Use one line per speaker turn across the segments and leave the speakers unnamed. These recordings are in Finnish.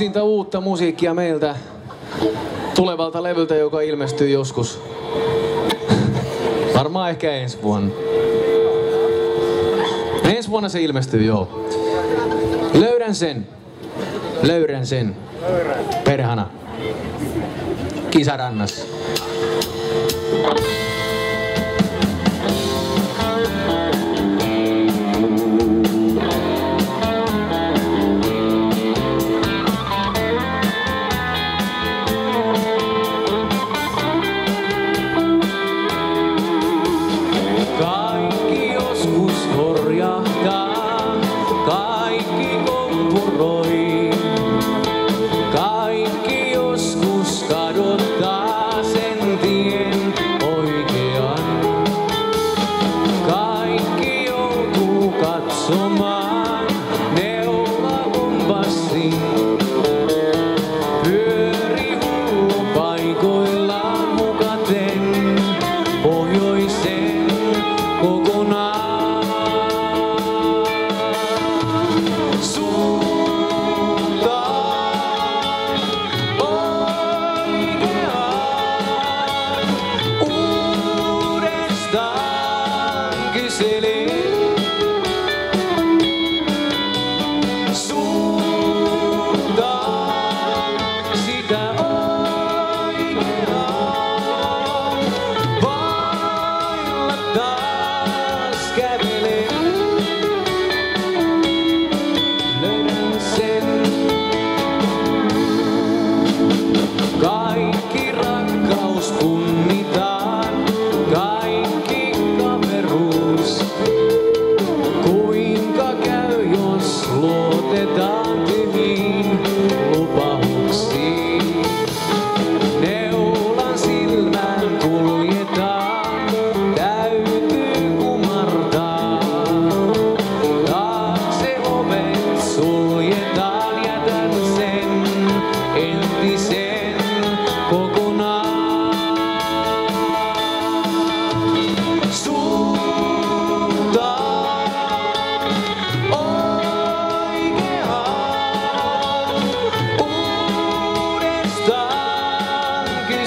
Uusinta uutta musiikkia meiltä tulevalta levyltä, joka ilmestyy joskus. Varmaan ehkä ensi vuonna. Ensi vuonna se ilmestyy, joo. Löydän sen. Löydän sen. Perhana. Kisarannassa.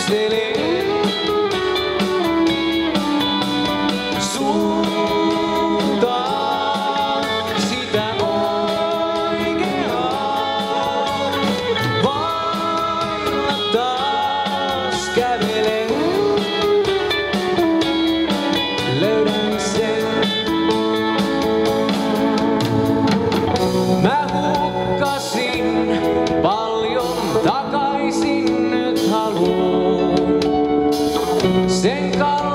silly Sen kal.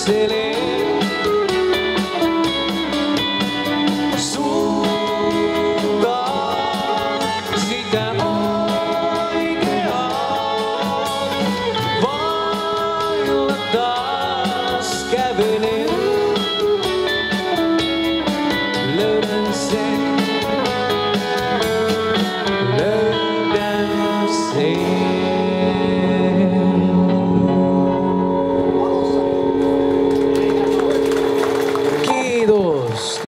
still